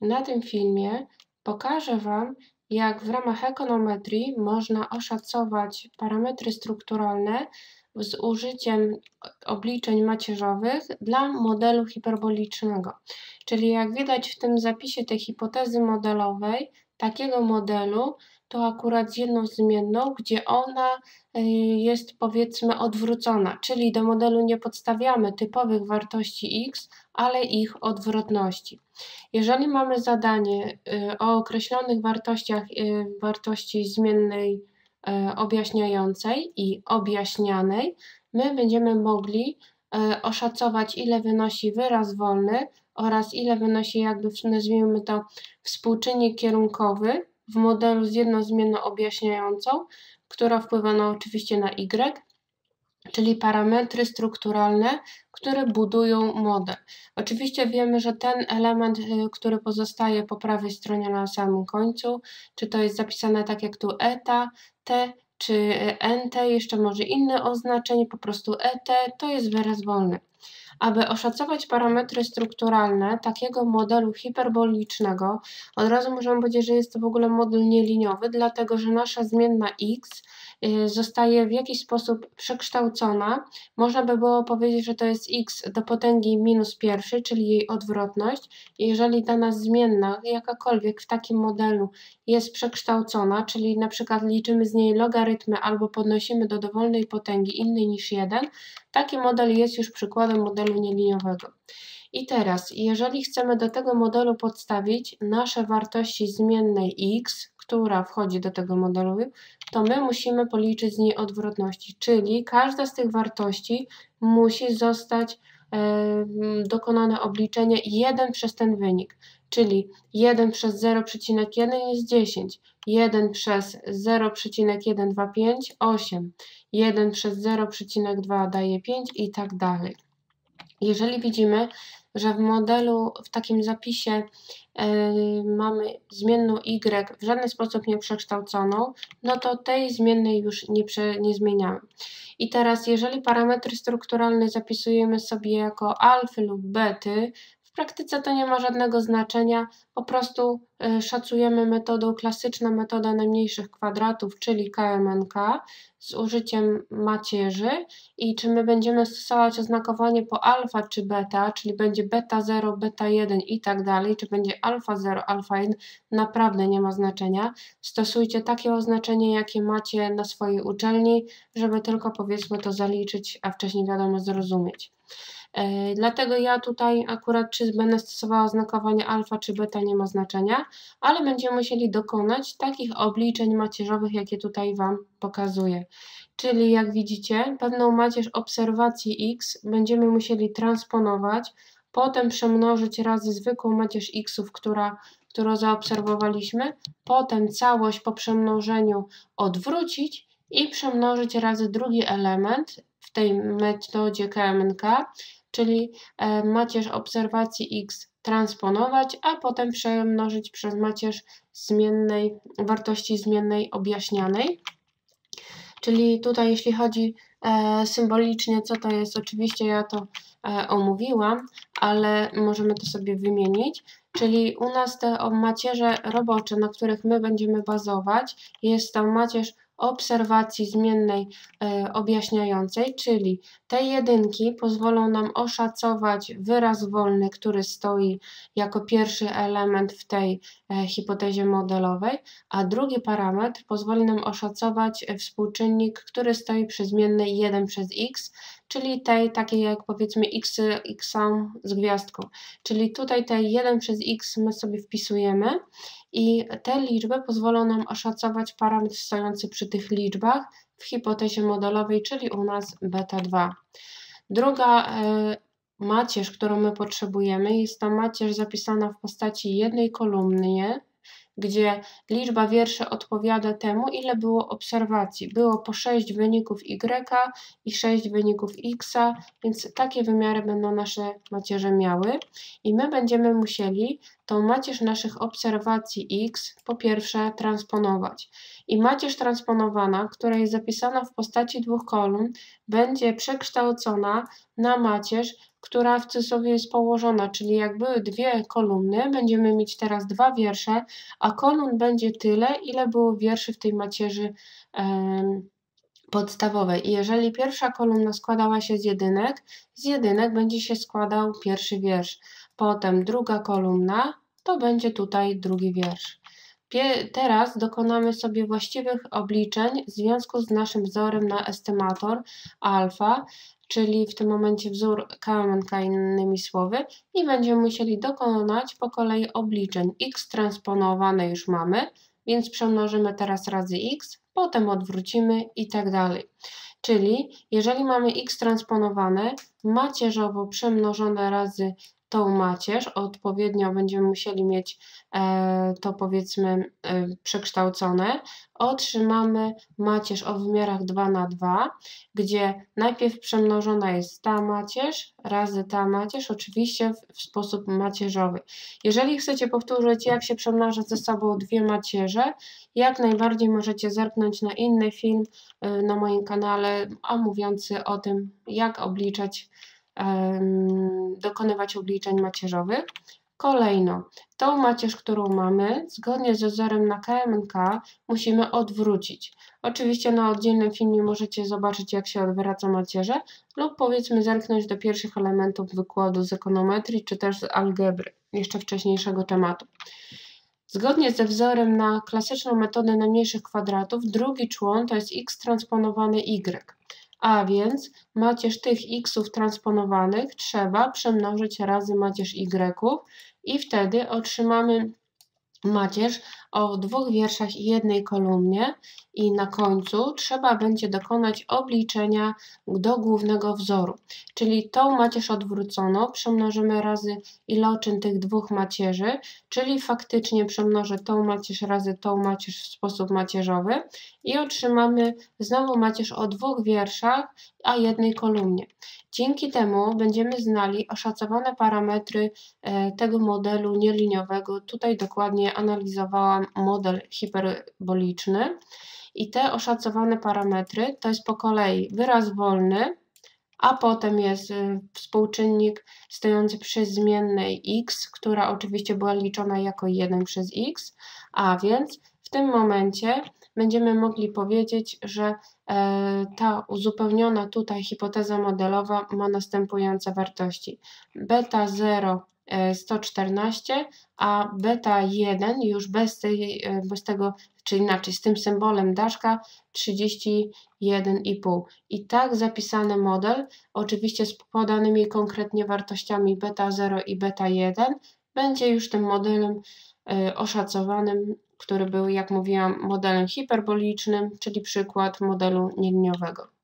Na tym filmie pokażę Wam, jak w ramach ekonometrii można oszacować parametry strukturalne z użyciem obliczeń macierzowych dla modelu hiperbolicznego. Czyli jak widać w tym zapisie tej hipotezy modelowej, takiego modelu to akurat z jedną zmienną, gdzie ona y, jest powiedzmy odwrócona, czyli do modelu nie podstawiamy typowych wartości x, ale ich odwrotności. Jeżeli mamy zadanie y, o określonych wartościach y, wartości zmiennej objaśniającej i objaśnianej, my będziemy mogli oszacować ile wynosi wyraz wolny oraz ile wynosi jakby nazwijmy to współczynnik kierunkowy w modelu z jedną zmienną objaśniającą, która wpływa na oczywiście na y, czyli parametry strukturalne, które budują model. Oczywiście wiemy, że ten element, y, który pozostaje po prawej stronie na samym końcu, czy to jest zapisane tak jak tu eta, t, czy nt, jeszcze może inne oznaczenie, po prostu et, to jest wyraz wolny. Aby oszacować parametry strukturalne takiego modelu hiperbolicznego, od razu możemy powiedzieć, że jest to w ogóle model nieliniowy, dlatego że nasza zmienna x y, zostaje w jakiś sposób przekształcona. Można by było powiedzieć, że to jest x do potęgi minus pierwszy, czyli jej odwrotność. Jeżeli dana zmienna, jakakolwiek w takim modelu jest przekształcona, czyli na przykład liczymy z niej logarytmy albo podnosimy do dowolnej potęgi innej niż 1, taki model jest już przykładem modelu nieliniowego. I teraz, jeżeli chcemy do tego modelu podstawić nasze wartości zmiennej x, która wchodzi do tego modelu, to my musimy policzyć z niej odwrotności, czyli każda z tych wartości musi zostać dokonane obliczenie 1 przez ten wynik, czyli 1 przez 0,1 jest 10, 1 przez 0,125 8, 1 przez 0,2 daje 5 i tak dalej. Jeżeli widzimy, że w modelu, w takim zapisie yy, mamy zmienną y w żaden sposób nie przekształconą, no to tej zmiennej już nie, prze, nie zmieniamy. I teraz, jeżeli parametry strukturalne zapisujemy sobie jako alfy lub bety, w praktyce to nie ma żadnego znaczenia, po prostu y, szacujemy metodą klasyczną, metoda najmniejszych kwadratów, czyli KMNK z użyciem macierzy i czy my będziemy stosować oznakowanie po alfa czy beta, czyli będzie beta 0, beta 1 i tak dalej, czy będzie alfa 0, alfa 1, naprawdę nie ma znaczenia. Stosujcie takie oznaczenie, jakie macie na swojej uczelni, żeby tylko powiedzmy to zaliczyć, a wcześniej wiadomo zrozumieć. E, dlatego ja tutaj akurat czy będę stosowała oznakowanie alfa czy beta nie ma znaczenia, ale będziemy musieli dokonać takich obliczeń macierzowych, jakie tutaj Wam pokazuję. Czyli jak widzicie, pewną macierz obserwacji x będziemy musieli transponować, potem przemnożyć razy zwykłą macierz xów, która, którą zaobserwowaliśmy, potem całość po przemnożeniu odwrócić i przemnożyć razy drugi element w tej metodzie KMNK, czyli e, macierz obserwacji x transponować, a potem przemnożyć przez macierz zmiennej, wartości zmiennej objaśnianej. Czyli tutaj jeśli chodzi e, symbolicznie co to jest, oczywiście ja to e, omówiłam, ale możemy to sobie wymienić. Czyli u nas te macierze robocze, na których my będziemy bazować, jest tam macierz obserwacji zmiennej e, objaśniającej, czyli te jedynki pozwolą nam oszacować wyraz wolny, który stoi jako pierwszy element w tej e, hipotezie modelowej, a drugi parametr pozwoli nam oszacować współczynnik, który stoi przy zmiennej 1 przez x, czyli tej takiej jak powiedzmy x, x z gwiazdką. Czyli tutaj te 1 przez x my sobie wpisujemy i te liczby pozwolą nam oszacować parametr stojący przy tych liczbach w hipotezie modelowej, czyli u nas beta 2. Druga e, macierz, którą my potrzebujemy, jest to macierz zapisana w postaci jednej kolumny, gdzie liczba wierszy odpowiada temu, ile było obserwacji. Było po 6 wyników y i 6 wyników x, więc takie wymiary będą nasze macierze miały. I my będziemy musieli tą macierz naszych obserwacji x po pierwsze transponować. I macierz transponowana, która jest zapisana w postaci dwóch kolumn, będzie przekształcona na macierz, która w cudzysłowie jest położona, czyli jak były dwie kolumny, będziemy mieć teraz dwa wiersze, a kolumn będzie tyle, ile było wierszy w tej macierzy podstawowej. I jeżeli pierwsza kolumna składała się z jedynek, z jedynek będzie się składał pierwszy wiersz. Potem druga kolumna to będzie tutaj drugi wiersz. Teraz dokonamy sobie właściwych obliczeń w związku z naszym wzorem na estymator alfa, czyli w tym momencie wzór KMNK innymi słowy i będziemy musieli dokonać po kolei obliczeń. x transponowane już mamy, więc przemnożymy teraz razy x, potem odwrócimy i tak dalej. Czyli jeżeli mamy x transponowane, macierzowo przemnożone razy tą macierz, odpowiednio będziemy musieli mieć e, to powiedzmy e, przekształcone, otrzymamy macierz o wymiarach 2 na 2, gdzie najpierw przemnożona jest ta macierz razy ta macierz, oczywiście w, sposób macierzowy. Jeżeli chcecie powtórzyć, jak się przemnaża ze sobą dwie macierze, jak najbardziej możecie zerknąć na inny film e, na moim kanale, mówiący o tym, jak obliczać dokonywać obliczeń macierzowych. Kolejno, tą macierz, którą mamy, zgodnie ze wzorem na KMK, musimy odwrócić. Oczywiście na oddzielnym filmie możecie zobaczyć, jak się odwraca macierze, lub powiedzmy zerknąć do pierwszych elementów wykładu z ekonometrii, czy też z algebry, jeszcze wcześniejszego tematu. Zgodnie ze wzorem na klasyczną metodę najmniejszych kwadratów, drugi człon to jest x transponowany y a więc macierz tych xów transponowanych trzeba przemnożyć razy macierz y i wtedy otrzymamy macierz o dwóch wierszach i jednej kolumnie i na końcu trzeba będzie dokonać obliczenia do głównego wzoru. Czyli tą macierz odwróconą przemnożymy razy iloczyn tych dwóch macierzy, czyli faktycznie przemnożę tą macierz razy tą macierz w sposób macierzowy i otrzymamy znowu macierz o dwóch wierszach, a jednej kolumnie. Dzięki temu będziemy znali oszacowane parametry e, tego modelu nieliniowego. Tutaj dokładnie analizowałam model hiperboliczny i te oszacowane parametry to jest po kolei wyraz wolny, a potem jest e, współczynnik stojący przy zmiennej x, która oczywiście była liczona jako 1 przez x, a więc w tym momencie będziemy mogli powiedzieć, że e, ta uzupełniona tutaj hipoteza modelowa ma następujące wartości. Beta 0 114, a beta 1 już bez, tej, e, bez tego, czy inaczej, z tym symbolem daszka 31,5. I tak zapisany model, oczywiście z podanymi konkretnie wartościami beta 0 i beta 1, będzie już tym modelem e, oszacowanym który był, jak mówiłam, modelem hiperbolicznym, czyli przykład modelu nieliniowego.